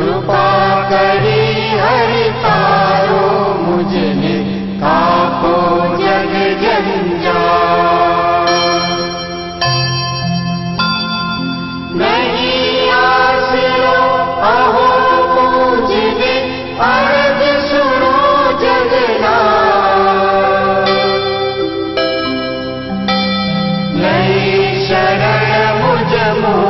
कृपा करी हरि तारो मुझने आपो जग जंजा नहीं नी अहो पूजने अर्ध सुनो जगना नहीं शरण मुझ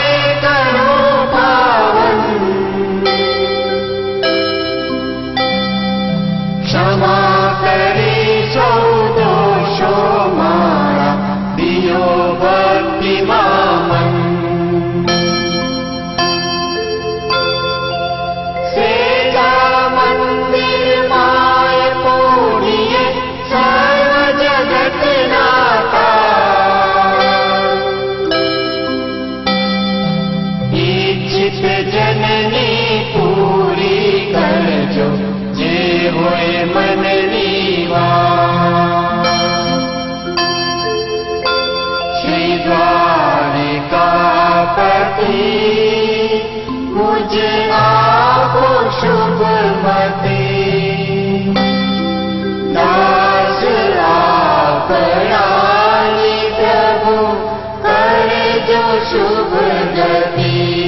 द्वारिकापति पु शुभुमते। प्रभु ते जो शुभु गति।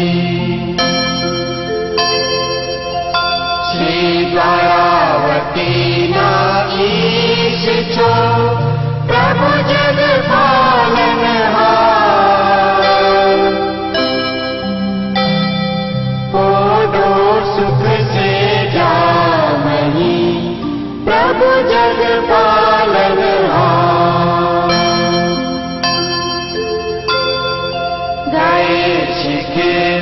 श्रीवती नीच प्रभुज Yeah.